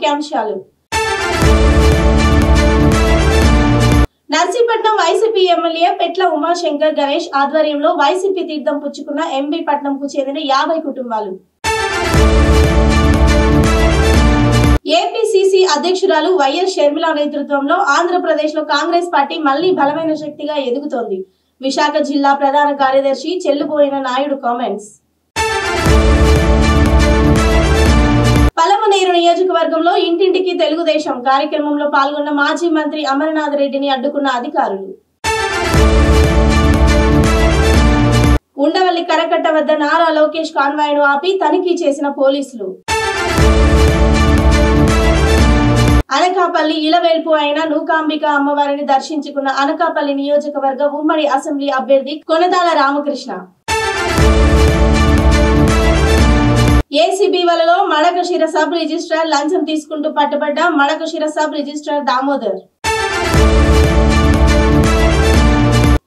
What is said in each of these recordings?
ముఖ్యాంశాలు. నర్సీపట్నం వైసీపీ ఎమ్మెల్యే పెట్ల ఉమాశంకర్ గణేష్ ఆధ్వర్యంలో వైసీపీ తీర్థం పుచ్చుకున్న ఎంబీ పట్నంకు చెందిన యాభై కుటుంబాలు. ఏపీసీసీ అధ్యక్షురాలు వైఎస్ షర్మిల నేతృత్వంలో ఆంధ్రప్రదేశ్లో కాంగ్రెస్ పార్టీ మళ్ళీ బలమైన శక్తిగా ఎదుగుతోంది. విశాఖ జిల్లా ప్రధాన కార్యదర్శి చెల్లుబోయిన నాయుడు కామెంట్స్. పలమనేరు నియోజకవర్గంలో ఇంటింటికి తెలుగుదేశం కార్యక్రమంలో పాల్గొన్న మాజీ మంత్రి అమరనాథ్ రెడ్డిని అడ్డుకున్న అధికారులు. ఉండవల్లి కరకట్ట వద్ద నారా లోకేష్ కాన్వాయ్ను ఆపి తనిఖీ చేసిన పోలీసులు. అనకాపల్లి ఇలవేల్పు అయిన నూకాంబిక అమ్మవారిని దర్శించుకున్న అనకాపల్లి నియోజకవర్గ ఉమ్మడి అసెంబ్లీ అభ్యర్థి కొనదాల రామకృష్ణ. మడకశిర సబ్ రిజిస్ట్రార్ లంచం తీసుకుంటూ పట్టుబడ్డ మడకశిర సబ్ రిజిస్ట్రార్ దామోదర్.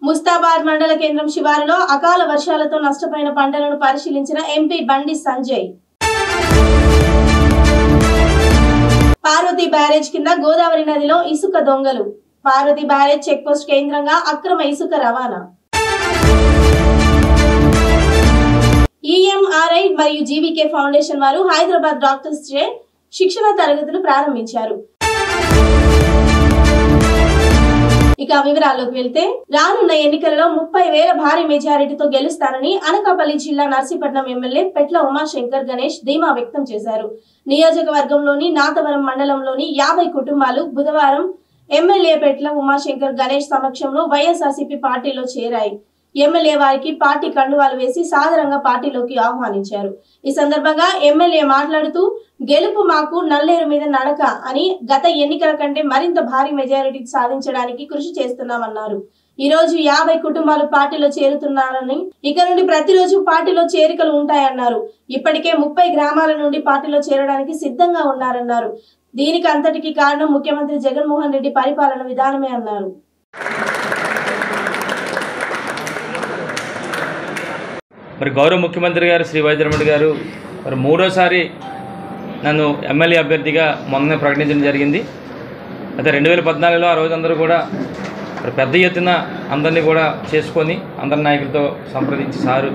ముస్తాబాద్ మండల కేంద్రం శివారులో అకాల వర్షాలతో నష్టపోయిన పంటలను పరిశీలించిన ఎంపీ బండి సంజయ్. పార్వతి బ్యారేజ్ కింద గోదావరి నదిలో ఇసుక దొంగలు. పార్వతి బ్యారేజ్ చెక్పోస్ట్ కేంద్రంగా అక్రమ ఇసుక రవాణా. ఈఎంఆర్ఐ మరియు జీవీకే ఫౌండేషన్ వారు హైదరాబాద్ డాక్టర్స్ చే శిక్షణ తరగతులు ప్రారంభించారు. ఇక వివరాల్లోకి వెళ్తే రానున్న ఎన్నికలలో ముప్పై వేల భారీ మెజారిటీతో గెలుస్తానని అనకాపల్లి జిల్లా నర్సీపట్నం ఎమ్మెల్యే పెట్ల ఉమాశంకర్ గణేష్ ధీమా వ్యక్తం చేశారు. నియోజకవర్గంలోని నాతవరం మండలంలోని యాభై కుటుంబాలు బుధవారం ఎమ్మెల్యే పెట్ల ఉమాశంకర్ గణేష్ సమక్షంలో వైఎస్ఆర్సీపీ పార్టీలో చేరాయి. ఎమ్మెల్యే వారికి పార్టీ కండువాలు వేసి సాదరంగా పార్టీలోకి ఆహ్వానించారు. ఈ సందర్భంగా ఎమ్మెల్యే మాట్లాడుతూ గెలుపు మాకు నల్లేరు మీద నడక అని గత ఎన్నికల కంటే మరింత భారీ మెజారిటీ సాధించడానికి కృషి చేస్తున్నామన్నారు. ఈ రోజు యాభై కుటుంబాలు పార్టీలో చేరుతున్నారని ఇక నుండి ప్రతిరోజు పార్టీలో చేరికలు ఉంటాయన్నారు. ఇప్పటికే ముప్పై గ్రామాల నుండి పార్టీలో చేరడానికి సిద్ధంగా ఉన్నారన్నారు. దీనికి అంతటికి కారణం ముఖ్యమంత్రి జగన్మోహన్ రెడ్డి పరిపాలన విధానమే అన్నారు. మరి గౌరవ ముఖ్యమంత్రి గారు శ్రీ వైద్యరమణి గారు మరి మూడోసారి నన్ను ఎమ్మెల్యే అభ్యర్థిగా మొన్ననే ప్రకటించడం జరిగింది. అయితే రెండు వేల పద్నాలుగులో ఆ రోజు అందరూ కూడా మరి పెద్ద ఎత్తున అందరినీ కూడా చేసుకొని అందరి నాయకులతో సంప్రదించి సారు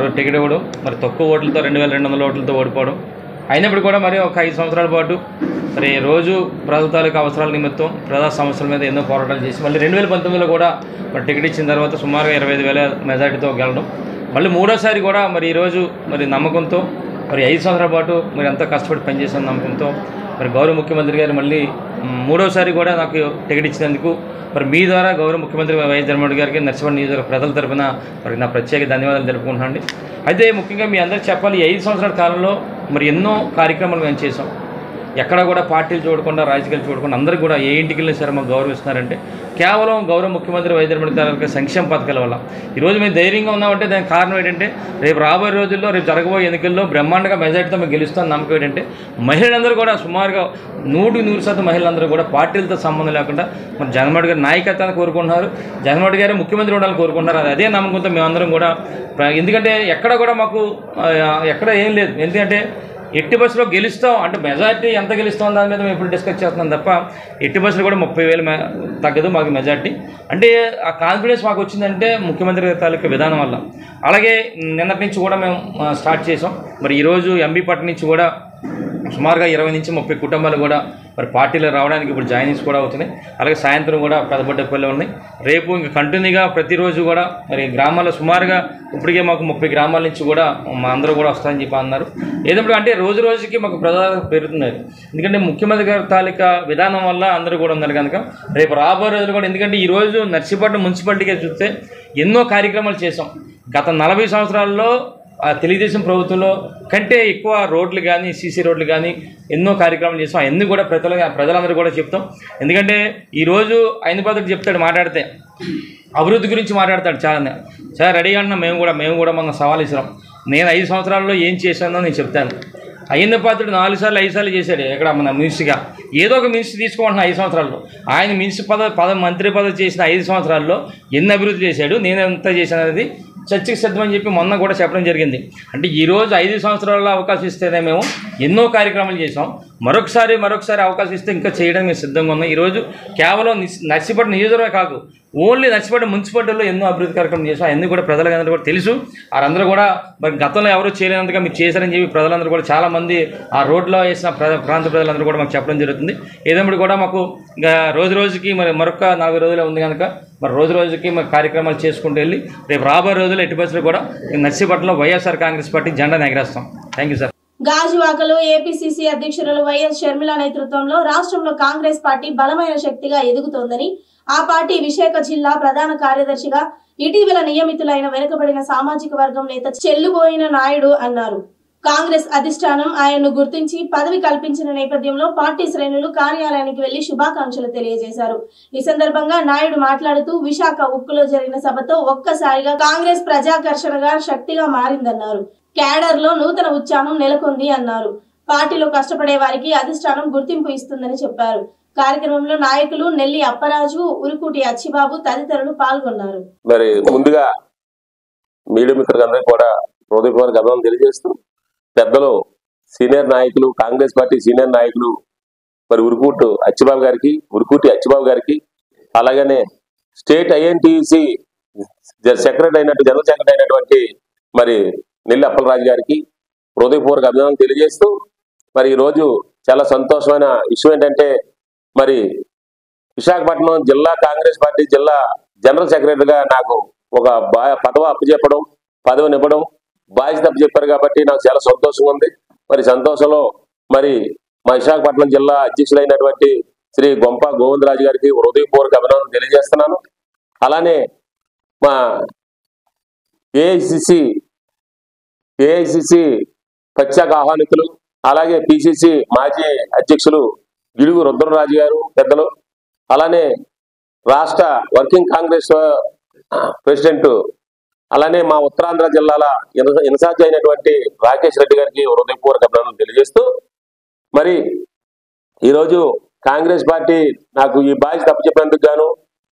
రోజు టికెట్ ఇవ్వడం మరి తక్కువ ఓట్లతో రెండు వేల రెండు వందల ఓట్లతో ఓడిపోవడం. అయినప్పుడు కూడా మరి ఒక ఐదు సంవత్సరాల పాటు మరి రోజు ప్రభుత్వాలకు అవసరాల నిమిత్తం ప్రజా సమస్యల మీద ఎన్నో పోరాటాలు చేసి మళ్ళీ రెండు వేల పంతొమ్మిదిలో కూడా మరి టికెట్ ఇచ్చిన తర్వాత సుమారుగా ఇరవై ఐదు వేల మెజార్టీతో గెలడం. మళ్ళీ మూడోసారి కూడా మరి ఈరోజు మరి నమ్మకంతో మరి ఐదు సంవత్సరాల పాటు మరి ఎంతో కష్టపడి పనిచేసిన నమ్మకంతో మరి గౌరవ ముఖ్యమంత్రి గారు మళ్ళీ మూడోసారి కూడా నాకు టికెట్ ఇచ్చినందుకు మరి మీ ద్వారా గౌరవ ముఖ్యమంత్రి వైఎస్ జగన్మోహన్ గారికి నర్సిపల్లి నియోజకవర్గ ప్రజల తరఫున మరి నా ప్రత్యేక ధన్యవాదాలు తెలుపుకుంటున్నాను అయితే ముఖ్యంగా మీ అందరికీ చెప్పాలి ఐదు సంవత్సరాల కాలంలో మరి ఎన్నో కార్యక్రమాలు మేము చేసాం ఎక్కడ కూడా పార్టీలు చూడకుండా రాజకీయాలు చూడకుండా అందరూ కూడా ఏ ఇంటికి వెళ్ళిన సరే మాకు గౌరవిస్తున్నారంటే కేవలం గౌరవ ముఖ్యమంత్రి వైద్యరమణి గారి సంక్షేమ పథకాల వల్ల. ఈరోజు మేము ధైర్యంగా ఉన్నామంటే దానికి కారణం ఏంటంటే రేపు రాబోయే రోజుల్లో రేపు జరగబోయే ఎన్నికల్లో బ్రహ్మాండంగా మెజార్టీతో మేము గెలుస్తాం నమ్మకం ఏంటంటే మహిళలందరూ కూడా సుమారుగా నూటికి నూరు శాతం మహిళలందరూ కూడా పార్టీలతో సంబంధం లేకుండా మరి జగన్మోహన్ గారి నాయకత్వాన్ని కోరుకుంటున్నారు. జగన్మోహన్ గారు ముఖ్యమంత్రి ఉండాలని కోరుకుంటున్నారు. అదే నమ్మకంతో మేమందరం కూడా ఎందుకంటే ఎక్కడ కూడా మాకు ఎక్కడ ఏం లేదు. ఎందుకంటే ఎట్టి బస్సులో గెలుస్తాం అంటే మెజార్టీ ఎంత గెలుస్తాం దాని మీద మేము ఇప్పుడు డిస్కస్ చేస్తున్నాం తప్ప ఎట్టి బస్సులో కూడా ముప్పై వేలు తగ్గదు మాకు మెజార్టీ. అంటే ఆ కాన్ఫిడెన్స్ మాకు వచ్చిందంటే ముఖ్యమంత్రి తాలూకా విధానం వల్ల. అలాగే నిన్నటి నుంచి కూడా మేము స్టార్ట్ చేసాం మరి ఈరోజు ఎంబీ నుంచి కూడా సుమారుగా ఇరవై నుంచి ముప్పై కుటుంబాలు కూడా మరి పార్టీలో రావడానికి ఇప్పుడు జాయినింగ్స్ కూడా అవుతున్నాయి. అలాగే సాయంత్రం కూడా పెద్దబడ్డపల్లి ఉన్నాయి. రేపు ఇంకా కంటిన్యూగా ప్రతిరోజు కూడా మరి గ్రామాల్లో సుమారుగా ఇప్పటికే మాకు ముప్పై గ్రామాల నుంచి కూడా మా అందరూ కూడా వస్తారని చెప్పి అన్నారు. ఏదప్పుడు అంటే రోజు రోజుకి మాకు ప్రజాదరణ పెరుగుతున్నారు ఎందుకంటే ముఖ్యమంత్రి గారి తాలూకా విధానం వల్ల అందరూ కూడా ఉన్నారు కనుక రేపు రాబోయే రోజులు కూడా ఎందుకంటే ఈ రోజు నర్సీపట్నం మున్సిపాలిటీగా చూస్తే ఎన్నో కార్యక్రమాలు చేసాం గత నలభై సంవత్సరాల్లో ఆ తెలుగుదేశం ప్రభుత్వంలో కంటే ఎక్కువ రోడ్లు కానీ సీసీ రోడ్లు కానీ ఎన్నో కార్యక్రమాలు చేస్తాం. అవన్నీ కూడా ప్రజల ప్రజలందరూ కూడా చెప్తాం. ఎందుకంటే ఈరోజు అయిన పద్ధతి చెప్తాడు మాట్లాడితే. అభివృద్ధి గురించి మాట్లాడతాడు చాలా సార్ రెడీ అన్న మేము కూడా మేము కూడా మన సవాల్ ఇస్తున్నాం. నేను ఐదు సంవత్సరాల్లో ఏం చేశానో నేను చెప్తాను. అయ్యింద పాత్రుడు నాలుగు సార్లు ఐదు సార్లు చేశాడు ఇక్కడ మన మినిస్ట్రీగా. ఏదో ఒక మినిస్ట్రీ తీసుకోమంటున్నా ఐదు సంవత్సరాల్లో. ఆయన మినిస్ట్రీ పద పద మంత్రి పదవి చేసిన ఐదు సంవత్సరాల్లో ఎన్ని అభివృద్ధి చేశాడు నేను ఎంత చేశాను అనేది చర్చకి సిద్ధమని చెప్పి మొన్న కూడా చెప్పడం జరిగింది. అంటే ఈరోజు ఐదు సంవత్సరాల అవకాశం ఇస్తేనే మేము ఎన్నో కార్యక్రమాలు చేసాం మరొకసారి మరొకసారి అవకాశం ఇస్తే ఇంకా చేయడం సిద్ధంగా ఉన్నాం. ఈరోజు కేవలం నిస్- నర్సీపట్నం నియోజకవర్గమే కాదు ఓన్లీ నర్సీపట్నం మున్సిపాలిటీలో ఎన్నో అభివృద్ధి కార్యక్రమం చేశారు అన్నీ కూడా ప్రజలందరూ కూడా తెలుసు. వారందరూ కూడా మరి గతంలో ఎవరు చేయలేనందుకు మీరు చేశారని చెప్పి ప్రజలందరూ కూడా చాలామంది ఆ రోడ్లో వేసిన ప్ర ప్రాంత ప్రజలందరూ కూడా మాకు చెప్పడం జరుగుతుంది. ఏదైనా కూడా మాకు ఇంకా రోజు రోజుకి మరి మరొక నలభై రోజులే ఉంది కనుక మరి రోజు రోజుకి మరి కార్యక్రమాలు చేసుకుంటూ వెళ్ళి రేపు రాబోయే రోజుల్లో ఎట్టి కూడా ఈ నర్సీపట్నంలో వైఎస్ఆర్ కాంగ్రెస్ పార్టీ జెండా ఎగరేస్తాం. Thank you sir. గాజువాకలో ఏపీసీసీ అధ్యక్షురాలు వైఎస్ షర్మిల నేతృత్వంలో రాష్ట్రంలో కాంగ్రెస్ పార్టీ బలమైన శక్తిగా ఎదుగుతోందని ఆ పార్టీ విశాఖ జిల్లా ప్రధాన కార్యదర్శిగా ఇటీవల నియమితులైన వెనుకబడిన సామాజిక వర్గం నేత చెల్లుబోయిన నాయుడు అన్నారు. కాంగ్రెస్ అధిష్టానం ఆయన్ను గుర్తించి పదవి కల్పించిన నేపథ్యంలో పార్టీ శ్రేణులు కార్యాలయానికి వెళ్ళి శుభాకాంక్షలు తెలియజేశారు. ఈ సందర్భంగా నాయుడు మాట్లాడుతూ విశాఖ ఉక్కులో జరిగిన సభతో ఒక్కసారిగా కాంగ్రెస్ ప్రజాకర్షణగా శక్తిగా మారిందన్నారు. క్యాడర్లో నూతన ఉత్సాహం నెలకొంది అన్నారు. పార్టీలో కష్టపడే వారికి అధిష్టానం గుర్తింపు ఇస్తుందని చెప్పారు. కార్యక్రమంలో నాయకులు నెల్లి అప్పరాజు ఉరుకుటి అచ్చిబాబు తదితరులు పాల్గొన్నారు. మరి ముందుగా మీడియా మిత్రులందరికీ కూడా హృదయపూర్వక అభినందనలు తెలియజేస్తూ పెద్దలు సీనియర్ నాయకులు కాంగ్రెస్ పార్టీ సీనియర్ నాయకులు మరి ఉరుకూటు అచ్చిబాబు గారికి ఉరుకూటి అచ్చిబాబు గారికి అలాగనే స్టేట్ ఐఎన్టీసీ సెక్రటరీ అయినట్టు జనరల్ సెక్రటరీ అయినటువంటి మరి నెల్లి అప్పలరాజు గారికి హృదయపూర్వక అభినందనలు తెలియజేస్తూ మరి ఈరోజు చాలా సంతోషమైన విషయం ఏంటంటే మరి విశాఖపట్నం జిల్లా కాంగ్రెస్ పార్టీ జిల్లా జనరల్ సెక్రటరీగా నాకు ఒక బా పదవి అప్పచెప్పడం పదవిని ఇవ్వడం బాధ్యత చెప్పారు కాబట్టి నాకు చాలా సంతోషం ఉంది. మరి సంతోషంలో మరి మా విశాఖపట్నం జిల్లా అధ్యక్షులైనటువంటి శ్రీ గొంప గోవిందరాజు గారికి హృదయపూర్వక అభినందనలు తెలియజేస్తున్నాను. అలానే మా ఏఐసిసి ఏఐసిసి ప్రత్యేక ఆహ్వానితులు అలాగే పిసిసి మాజీ అధ్యక్షులు గిడుగు రుద్రరాజు గారు పెద్దలు అలానే రాష్ట్ర వర్కింగ్ కాంగ్రెస్ ప్రెసిడెంట్ అలానే మా ఉత్తరాంధ్ర జిల్లాల ఇన్స- ఇన్ఛార్జ్ అయినటువంటి రాకేష్ రెడ్డి గారికి హృదయపూర్వక అభినందనలు తెలియజేస్తూ మరి ఈరోజు కాంగ్రెస్ పార్టీ నాకు ఈ బాధ్యత అప్పచెప్పినందుకు గాను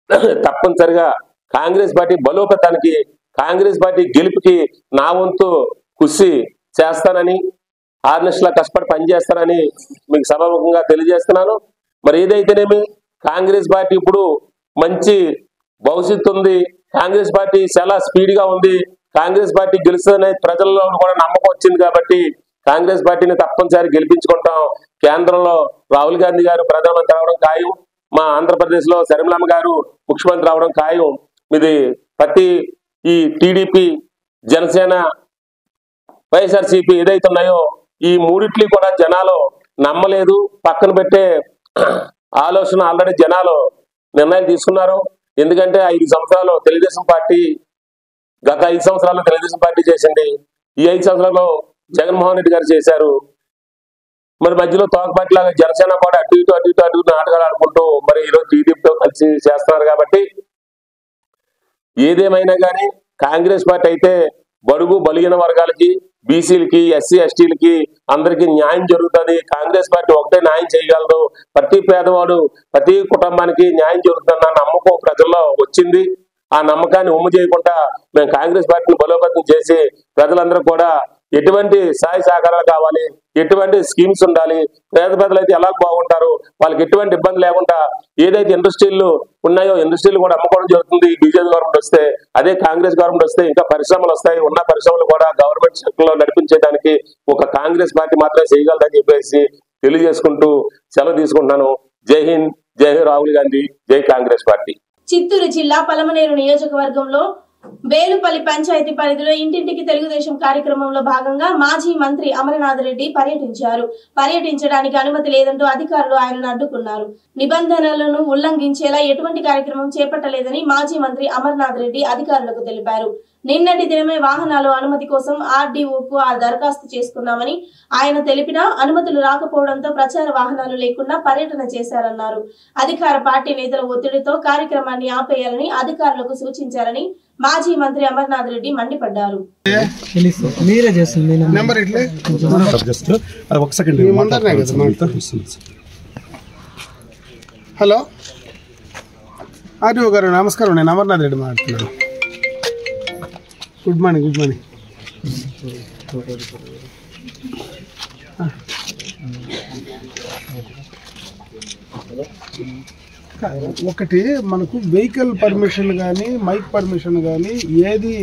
తప్పనిసరిగా కాంగ్రెస్ పార్టీ బలోపేతానికి కాంగ్రెస్ పార్టీ గెలుపుకి నా వంతు కృషి చేస్తానని ఆరు నెలల కష్టపడి పనిచేస్తానని మీకు సభాముఖంగా తెలియజేస్తున్నాను. మరి ఏదైతేనేమి కాంగ్రెస్ పార్టీ ఇప్పుడు మంచి భవిష్యత్తు ఉంది కాంగ్రెస్ పార్టీ చాలా స్పీడ్గా ఉంది. కాంగ్రెస్ పార్టీ గెలుస్తుందనే ప్రజల్లో కూడా నమ్మకం వచ్చింది కాబట్టి కాంగ్రెస్ పార్టీని తప్పనిసరి గెలిపించుకుంటాం. కేంద్రంలో రాహుల్ గాంధీ గారు ప్రధానమంత్రి అవడం ఖాయం. మా ఆంధ్రప్రదేశ్లో శర్మిలమ్మ గారు ముఖ్యమంత్రి అవడం ఖాయం. ఇది ప్రతి ఈ టీడీపీ జనసేన వైఎస్ఆర్సీపీ ఏదైతే ఉన్నాయో ఈ మూడిట్లు కూడా జనాలు నమ్మలేదు. పక్కన పెట్టే ఆలోచన ఆల్రెడీ జనాలు నిర్ణయం తీసుకున్నారు. ఎందుకంటే ఐదు సంవత్సరాలు తెలుగుదేశం పార్టీ గత ఐదు సంవత్సరాలు తెలుగుదేశం పార్టీ చేసింది. ఈ ఐదు సంవత్సరాల్లో జగన్మోహన్ రెడ్డి గారు చేశారు. మరి మధ్యలో తోకపాటి లాగా జనసేన కూడా అటు ఇటు అటు ఇటు అటు ఇటు నాటకాలు ఆడుకుంటూ మరి ఈరోజు టీడీపీతో కలిసి చేస్తున్నారు కాబట్టి ఏదేమైనా కానీ కాంగ్రెస్ పార్టీ అయితే బడుగు బలిగిన వర్గాలకి బీసీలకి ఎస్సీ ఎస్టీలకి అందరికీ న్యాయం జరుగుతుంది. కాంగ్రెస్ పార్టీ ఒకటే న్యాయం చేయగలదు. ప్రతి పేదవాడు ప్రతి కుటుంబానికి న్యాయం జరుగుతుందన్న నమ్మకం ప్రజల్లో వచ్చింది. ఆ నమ్మకాన్ని ఉమ్ము చేయకుండా మేము కాంగ్రెస్ పార్టీని బలోపేతం చేసి ప్రజలందరూ కూడా ఎటువంటి సహాయ సహకారాలు కావాలి? ఎటువంటి స్కీమ్స్ ఉండాలి? పేద ప్రజలు అయితే ఎలా బాగుంటారు? వాళ్ళకి ఎటువంటి ఇబ్బంది లేకుండా ఏదైతే ఇండస్ట్రీలు ఉన్నాయో ఇండస్ట్రీలు కూడా అమ్ముకోవడం జరుగుతుంది. బీజేపీ గవర్నమెంట్ వస్తే అదే కాంగ్రెస్ గవర్నమెంట్ వస్తే ఇంకా పరిశ్రమలు వస్తాయి. ఉన్న పరిశ్రమలు కూడా గవర్నమెంట్ సెక్టర్లో లో ఒక కాంగ్రెస్ పార్టీ మాత్రమే చేయగలదని చెప్పేసి తెలియజేసుకుంటూ సెలవు తీసుకుంటున్నాను. జై హింద్ జై రాహుల్ గాంధీ జై కాంగ్రెస్ పార్టీ. చిత్తూరు జిల్లా పలమనేరు నియోజకవర్గంలో వేలుపల్లి పంచాయతీ పరిధిలో ఇంటింటికి తెలుగుదేశం కార్యక్రమంలో భాగంగా మాజీ మంత్రి అమరనాథ్ రెడ్డి పర్యటించారు. పర్యటించడానికి అనుమతి లేదంటూ అధికారులు ఆయనను అడ్డుకున్నారు. నిబంధనలను ఉల్లంఘించేలా ఎటువంటి కార్యక్రమం చేపట్టలేదని మాజీ మంత్రి అమర్నాథ్ రెడ్డి అధికారులకు తెలిపారు. నిన్నటి దినమే వాహనాలు అనుమతి కోసం ఆర్డీఓకు ఆ దరఖాస్తు చేసుకున్నామని ఆయన తెలిపినా అనుమతులు రాకపోవడంతో ప్రచార వాహనాలు లేకుండా పర్యటన చేశారన్నారు. అధికార పార్టీ నేతల ఒత్తిడితో కార్యక్రమాన్ని ఆపేయాలని అధికారులకు సూచించారని మాజీ మంత్రి అమర్నాథ్ రెడ్డి మండిపడ్డారు. హలో? ఆర్టీఓ గారు నమస్కారం నేను అమర్నాథ్ రెడ్డి మాట్లాడుతున్నాను. Good morning good morning. ఒకటి మనకు వెహికల్ పర్మిషన్ కానీ మైక్ పర్మిషన్ కానీ ఏది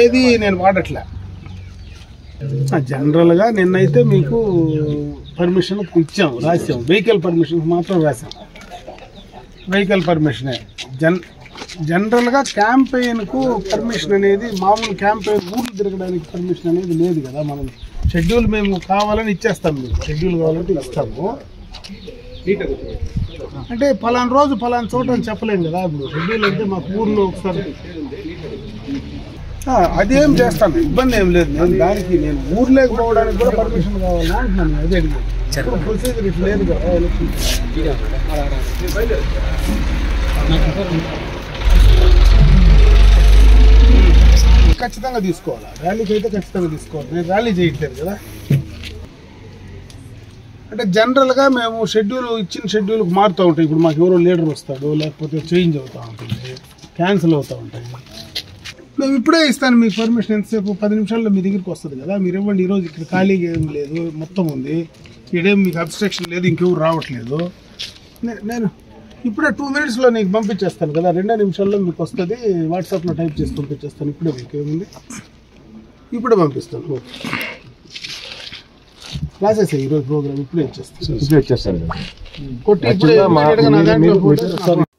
ఏది నేను వాడట్లే? జనరల్గా నిన్నైతే మీకు పర్మిషన్ ఇచ్చాం రాసాం వెహికల్ పర్మిషన్ మాత్రం రాసాం వెహికల్ పర్మిషనే జన్ జనరల్గా క్యాంపెయిన్కు పర్మిషన్ అనేది మామూలు క్యాంపెయిన్ ఊర్లు తిరగడానికి పర్మిషన్ అనేది లేదు కదా మనం షెడ్యూల్ మేము కావాలని ఇచ్చేస్తాం మీకు. షెడ్యూల్ కావాలంటే ఇస్తాము. అంటే ఫలానా రోజు ఫలానా చోట అని చెప్పలేం కదా ఇప్పుడు. షెడ్యూల్ అంటే మాకు ఊర్లో ఒకసారి. ఆ, అదేం చేస్తాను ఇబ్బంది ఏం లేదు. నేను దానికి నేను ఊర్లోకి పోవడానికి కూడా పర్మిషన్ కావాలా అంటున్నాను అదే అడిగాను. ప్రొసీజర్ ఇట్లా లేదు కదా ఎలక్షన్ ఖచ్చితంగా తీసుకోవాలి? ర్యాలీకి అయితే ఖచ్చితంగా తీసుకోవాలి. నేను ర్యాలీ చేయట్లేదు కదా? అంటే జనరల్గా మేము షెడ్యూల్ ఇచ్చిన షెడ్యూల్కి మారుతూ ఉంటాయి. ఇప్పుడు మాకు ఎవరో లీడర్ వస్తాడు లేకపోతే చేంజ్ అవుతూ ఉంటుంది క్యాన్సిల్ అవుతూ ఉంటాయి. మేము ఇప్పుడే ఇస్తాను మీకు పర్మిషన్ ఎంతసేపు? పది నిమిషాల్లో మీ దగ్గరికి వస్తుంది కదా? మీరు ఇవ్వండి. ఈరోజు ఇక్కడ ఖాళీగా ఏం లేదు మొత్తం ఉంది. ఇక్కడేం మీకు అబ్స్ట్రక్షన్ లేదు ఇంకెవరు రావట్లేదు. నేను ఇప్పుడే టూ మినిట్స్లో నీకు పంపించేస్తాను కదా రెండే నిమిషాల్లో మీకు వస్తుంది. వాట్సాప్లో టైప్ చేసి పంపించేస్తాను. ఇప్పుడే మీకు ఏముంది? ఇప్పుడే పంపిస్తాను. ఓకే. ఈరోజు ప్రోగ్రామ్ ఇప్పుడే ఇచ్చేస్తాను.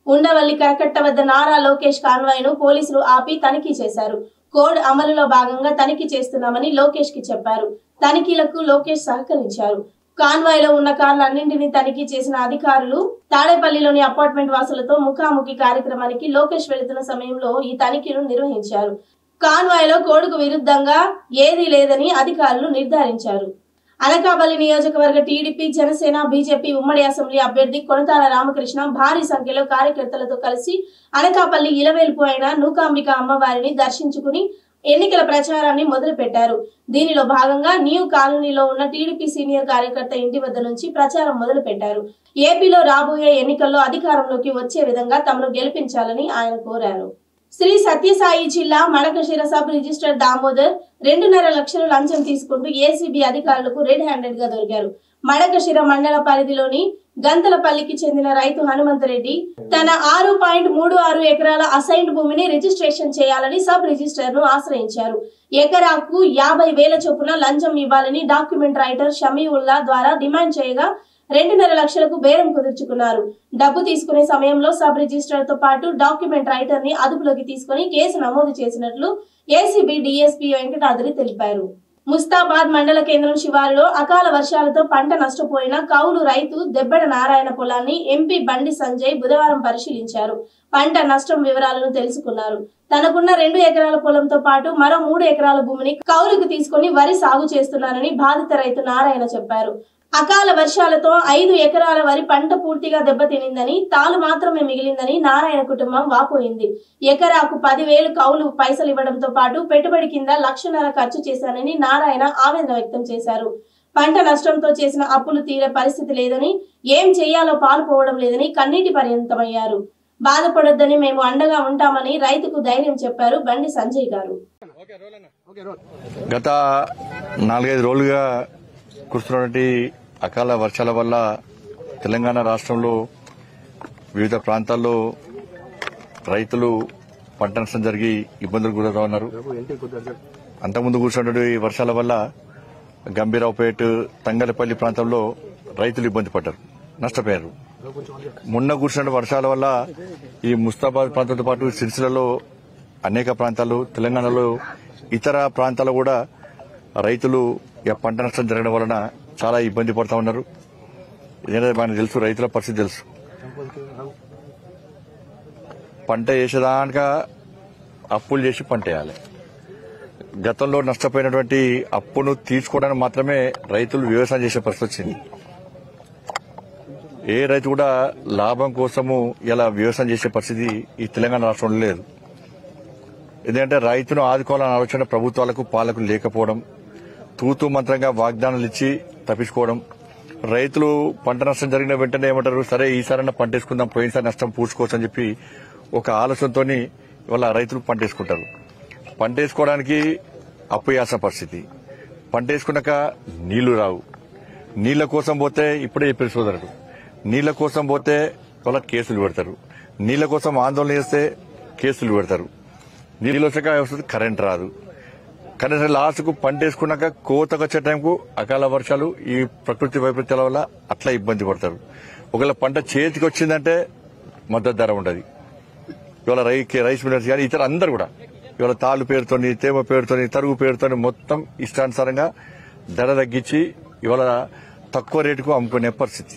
ఉండవల్లి కరకట్ట వద్ద నారా లోకేష్ కాన్వాయ్ను పోలీసులు ఆపి తనిఖీ చేశారు. కోడ్ అమలులో భాగంగా తనిఖీ చేస్తున్నామని లోకేష్కి చెప్పారు. తనిఖీలకు లోకేష్ సహకరించారు. కాన్వాయ్లో ఉన్న కార్లన్నింటినీ తనిఖీ చేసిన అధికారులు తాడేపల్లిలోని అపార్ట్మెంట్ వాసులతో ముఖాముఖి కార్యక్రమానికి లోకేష్ వెళుతున్న సమయంలో ఈ తనిఖీలు నిర్వహించారు. కాన్వాయ్లో కోడుకు విరుద్ధంగా ఏదీ లేదని అధికారులు నిర్ధారించారు. అనకాపల్లి నియోజకవర్గ టీడీపీ జనసేన బీజేపీ ఉమ్మడి అసెంబ్లీ అభ్యర్థి కొనతాల రామకృష్ణ భారీ సంఖ్యలో కార్యకర్తలతో కలిసి అనకాపల్లి ఇలవేల్పు అయిన నూకాంబిక అమ్మవారిని దర్శించుకుని ఎన్నికల ప్రచారాన్ని మొదలుపెట్టారు. దీనిలో భాగంగా న్యూ కాలనీలో ఉన్న టీడీపీ సీనియర్ కార్యకర్త ఇంటి వద్ద నుంచి ప్రచారం మొదలుపెట్టారు. ఏపీలో రాబోయే ఎన్నికల్లో అధికారంలోకి వచ్చే విధంగా తమను గెలిపించాలని ఆయన కోరారు. శ్రీ సత్యసాయి జిల్లా మడకశిర సబ్ రిజిస్టర్ దామోదర్ రెండున్నర లక్షల లంచం తీసుకుంటూ ఏసీబీ అధికారులకు రెడ్ హ్యాండెడ్గా దొరికారు మడకశిర మండల పరిధిలోని గంతలపల్లికి చెందిన రైతు హనుమంతరెడ్డి తన ఆరు పాయింట్ మూడు ఆరు ఎకరాల అసైన్డ్ భూమిని రిజిస్ట్రేషన్ చేయాలని సబ్ రిజిస్టర్ను ఆశ్రయించారు. ఎకరాకు యాభై వేల చొప్పున లంచం ఇవ్వాలని డాక్యుమెంట్ రైటర్ షమీవుల్లా ద్వారా డిమాండ్ చేయగా రెండున్నర లక్షలకు బేరం కుదుర్చుకున్నారు. డబ్బు తీసుకునే సమయంలో సబ్ రిజిస్టర్తో పాటు డాక్యుమెంట్ రైటర్ని అదుపులోకి తీసుకుని కేసు నమోదు చేసినట్లు ఏసీబీ డిఎస్పీ వెంకటాద్రి తెలిపారు. ముస్తాబాద్ మండల కేంద్రం శివారులో అకాల వర్షాలతో పంట నష్టపోయిన కౌలు రైతు దెబ్బడ నారాయణ పొలాన్ని ఎంపీ బండి సంజయ్ బుధవారం పరిశీలించారు. పంట నష్టం వివరాలను తెలుసుకున్నారు. తనకున్న రెండు ఎకరాల పొలంతో పాటు మరో మూడు ఎకరాల భూమిని కౌలుకు తీసుకుని వరి సాగు చేస్తున్నారని బాధిత రైతు నారాయణ చెప్పారు. అకాల వర్షాలతో ఐదు ఎకరాల వరి పంట పూర్తిగా దెబ్బతినిందని తాలు మాత్రమే మిగిలిందని నారాయణ కుటుంబం వాపోయింది. ఎకరాకు పదివేలు కౌలు పైసలు ఇవ్వడంతో పాటు పెట్టుబడి కింద లక్షన్నర ఖర్చు చేశానని నారాయణ ఆవేదన వ్యక్తం చేశారు. పంట నష్టంతో చేసిన అప్పులు తీరే పరిస్థితి లేదని ఏం చేయాలో పాల్పోవడం లేదని కన్నీటి పర్యంతమయ్యారు. బాధపడొద్దని మేము అండగా ఉంటామని రైతుకు ధైర్యం చెప్పారు బండి సంజయ్ గారు. గత నాలుగైదు రోజులుగా కురుస్తున్నటువంటి అకాల వర్షాల వల్ల తెలంగాణ రాష్ట్రంలో వివిధ ప్రాంతాల్లో రైతులు పంట నష్టం జరిగి ఇబ్బందులు గురవుతా ఉన్నారు. అంతకుముందు కూర్చున్నటువంటి వర్షాల వల్ల గంభీరావుపేట తంగలపల్లి ప్రాంతంలో రైతులు ఇబ్బంది పడ్డారు నష్టపోయారు. మొన్న కూర్చున్న వర్షాల వల్ల ఈ ముస్తాబాద్ ప్రాంతంతో పాటు సిరిసిలలో అనేక ప్రాంతాలు తెలంగాణలో ఇతర ప్రాంతాలు కూడా రైతులు పంట నష్టం జరగడం వలన చాలా ఇబ్బంది పడుతూ ఉన్నారు. ఇదేంటంటే మనకు తెలుసు రైతుల పరిస్థితి తెలుసు. పంట వేసేదానిక అప్పులు చేసి పంట వేయాలి. గతంలో నష్టపోయినటువంటి అప్పును తీర్చుకోవడానికి మాత్రమే రైతులు వ్యవసాయం చేసే పరిస్థితి వచ్చింది. ఏ రైతు కూడా లాభం కోసము ఇలా వ్యవసాయం చేసే పరిస్థితి ఈ తెలంగాణ రాష్ట్రంలో లేదు. ఎందుకంటే రైతును ఆదుకోవాలన్న ఆలోచన ప్రభుత్వాలకు పాలకులు లేకపోవడం తూతూ మంత్రంగా వాగ్దానాలు ఇచ్చి తప్పించుకోవడం. రైతులు పంట నష్టం జరిగిన వెంటనే ఏమంటారు? సరే ఈసారైనా పంట వేసుకుందాం పోయినసారి నష్టం పూడ్చుకోవచ్చు అని చెప్పి ఒక ఆలోచనతో ఇవాళ రైతులు పంట వేసుకుంటారు పంట వేసుకోవడానికి అప్పు చేసిన పరిస్థితి. పంట వేసుకున్నాక నీళ్ళు రావు. నీళ్ళ కోసం పోతే ఇప్పుడే చెప్పారు సోదరుడు. నీళ్ళ కోసం పోతే వాళ్ళ కేసులు పెడతారు. నీళ్ళ కోసం ఆందోళన చేస్తే కేసులు పెడతారు. నీళ్ళు వచ్చాక వస్తుంది కరెంట్ రాదు. కనీసం లాస్ట్కు పంట వేసుకున్నాక కోతకు వచ్చే టైంకు అకాల వర్షాలు ఈ ప్రకృతి వైపరీత్యాల వల్ల అట్లా ఇబ్బంది పడతారు. ఒకవేళ పంట చేతికి వచ్చిందంటే మద్దతు ధర ఉండదు. ఇవాళ రై రైస్ మిల్లర్స్ కానీ ఇతర అందరు కూడా ఇవాళ తాళ్ళు పేరుతోని తేమ పేరుతోని తరుగు పేరుతోని మొత్తం ఇష్టానుసారంగా ధర తగ్గించి ఇవాళ తక్కువ రేటుకు అమ్ముకునే పరిస్థితి.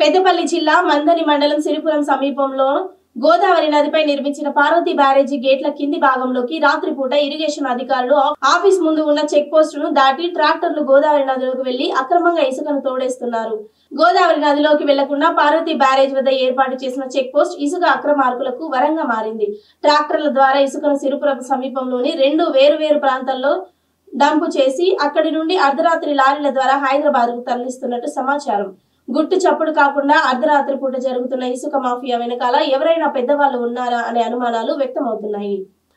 పెద్దపల్లి జిల్లా మందని మండలం సిరిపురం సమీపంలో గోదావరి నదిపై నిర్మించిన పార్వతి బ్యారేజీ గేట్ల కింది భాగంలోకి రాత్రిపూట ఇరిగేషన్ అధికారులు ఆఫీస్ ముందు ఉన్న చెక్ పోస్టును దాటి ట్రాక్టర్లు గోదావరి నదిలోకి వెళ్ళి అక్రమంగా ఇసుకను తోడేస్తున్నారు. గోదావరి నదిలోకి వెళ్ళకుండా పార్వతి బ్యారేజ్ వద్ద ఏర్పాటు చేసిన చెక్ పోస్ట్ ఇసుక అక్రమార్కులకు వరంగా మారింది. ట్రాక్టర్ల ద్వారా ఇసుకను సిరుపురం సమీపంలోని రెండు వేరు వేరు ప్రాంతాల్లో డంపు చేసి అక్కడి నుండి అర్ధరాత్రి లారీల ద్వారా హైదరాబాద్కు తరలిస్తున్నట్టు సమాచారం. గుట్టు చప్పుడు కాకుండా అర్ధరాత్రి పూట జరుగుతున్న ఇసుక మాఫియా వెనకాల ఎవరైనా పెద్దవాళ్ళు ఉన్నారా అనే అనుమానాలు వ్యక్తమవుతున్నాయి.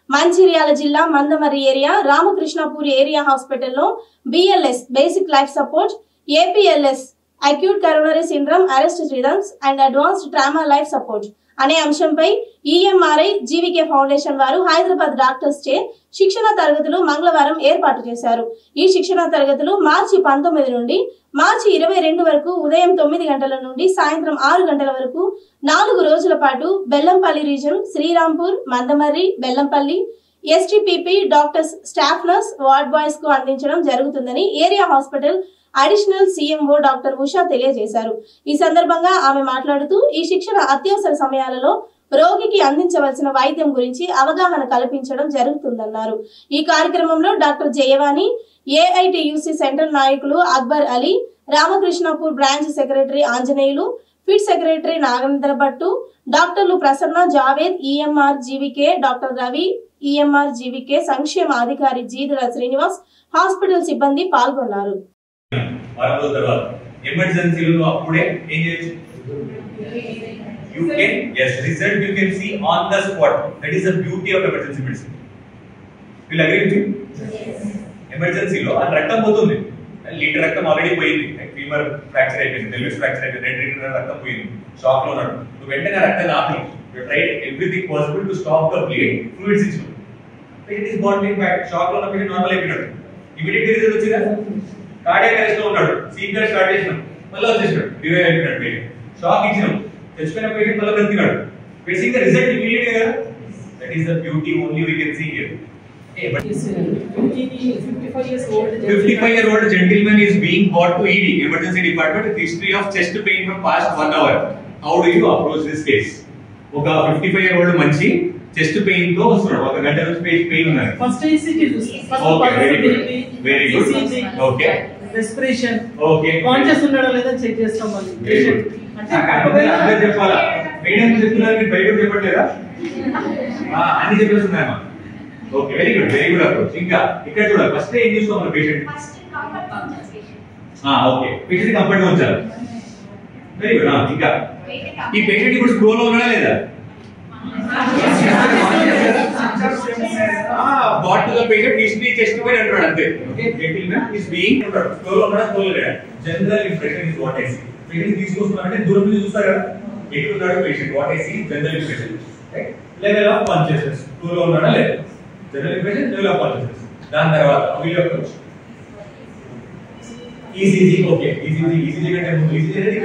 మంచిర్యాల జిల్లా మందమర్రి ఏరియా రామకృష్ణపూర్ ఏరియా హాస్పిటల్లో BLS basic life support APLS acute coronary syndrome arrest rhythms and advanced trauma life support. అనే అంశంపై ఈఎంఆర్ఐ జీవికే ఫౌండేషన్ వారు హైదరాబాద్ డాక్టర్స్ చే శిక్షణ తరగతులు మంగళవారం ఏర్పాటు చేశారు. ఈ శిక్షణ తరగతులు మార్చి పంతొమ్మిది నుండి మార్చి ఇరవై రెండు వరకు ఉదయం తొమ్మిది గంటల నుండి సాయంత్రం ఆరు గంటల వరకు నాలుగు రోజుల పాటు Bellampalli region Srirampur Mandamarri Bellampalli STPP doctors staff nurse ward బాయ్స్కు అందించడం జరుగుతుందని area hospital additional CMO doctor Usha తెలియజేశారు. ఈ సందర్భంగా ఆమె మాట్లాడుతూ ఈ శిక్షణ అత్యవసర సమయాలలో రోగికి అందించవలసిన వైద్యం గురించి అవగాహన కల్పించడం జరుగుతుందన్నారు. ఈ కార్యక్రమంలో డాక్టర్ జయవాణి ఏఐటియుసి సెంట్రల్ నాయకులు Akbar Ali Ramakrishnapur branch secretary Anjaneyulu pit secretary Nagendra Bhattu డాక్టర్లు Prasanna Javed EMR GVK doctor Ravi EMR GVK సంక్షేమ అధికారి జీదుల శ్రీనివాస్ హాస్పిటల్ సిబ్బంది పాల్గొన్నారు. వారం రోజుల తర్వాత ఎమర్జెన్సీలో అప్పుడే ఏం చేయొచ్చు? You can as result you can see on the spot that is the beauty of emergency medicine వీళ్ళు అగ్రీ విత్ ఎమర్జెన్సీలో ఆ రక్తం పోతుంది. లీటర్ రక్తం ఆల్రెడీ పోయింది. ఫీమర్ ఫ్రాక్చర్ అయిపోయింది డెలివరీ ఫ్రాక్చర్ అయిపోయింది రెండు లీటర్ రక్తం పోయింది షాక్లో ఉన్నాడు. నువ్వు వెంటనే రక్తం ఆపి tried everything possible to stop the bleed fluids ఇచ్చు ఇట్ ఈస్ బాడీ ఇంపాక్ట్ షాక్లో ఉన్న పేషెంట్ నార్మల్ అయిపోయినాడు. ఇమీడియట్ రిజల్ట్ వచ్చిందా? కార్డియాక్ అరెస్ట్ లో ఉన్నాడు సీపీఆర్ స్టార్ట్ చేసినాం మళ్ళీ వచ్చేసినాడు రివైవ్ అయిపోయినాడు పేషెంట్ షాక్ ఇచ్చినాం తెచ్చిపోయిన పేషెంట్ మళ్ళీ బ్రతికినాడు ఫేసింగ్ ద రిజల్ట్ ఇమీడియట్ గా that is the beauty only we can see here Fifty-five year old gentleman is being brought to ED, emergency department, with history of chest pain from past one hour. How do you approach this case? ఒక fifty five year old మంచి chest pain తో వస్తున్నాడు ఒక గంట నుంచి pain ఉన్నది first ECG చూస్తాం Okay, very good. Very good. Okay. Respiration okay conscious ఉన్నాడా లేదా చెక్ చేస్తాం మళ్ళీ అంటే అందరూ చెప్పాలా? పేరెంట్స్ చెప్తున్నారు మీరు బయట చెప్పట్లేదా? ఆ, అన్ని చెప్పేస్తున్నాయమ్మా okay very good very good approach ఇంకా ఇక్కడ చూడాలి. ఫస్ట్ ఏం చూస్తాం మన పేషెంట్ ఓకే పేషెంట్ కంఫర్ట్గా ఉంచాలి. వెరీ గుడ్ ఇంకా. ఈ పేషెంట్ ఇప్పుడు స్కూల్లో ఉన్నాడా లేదా but the patient history chest pain అంటాడు అంతే ఓకే జెంటిల్మెన్ ఇస్ బీయింగ్ ఉంటాడు స్కూల్లో ఉన్నాడా స్కూల్ లేడా general impression is what I see patient తీసుకొస్తున్నారంటే దూరం నుంచి చూస్తారు కదా ఎక్కడున్నాడు patient what I see general impression level of consciousness స్కూల్లో ఉన్నాడా లేదా general impression level of consciousness దాని తర్వాత video approach ECG okay ECG ECG కంటే ముందు ఈసీజీ అనేది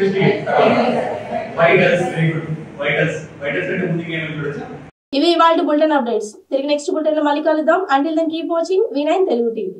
vitals very good vitals vitals అంటే ముందు ఏమైనా చూడొచ్చు ఇవి ఇవాళ బులెటిన్ అప్డేట్స్. తిరిగి నెక్స్ట్ బులెటిన్లో మళ్ళీ కలుద్దాం. Until then keep watching V nine Telugu TV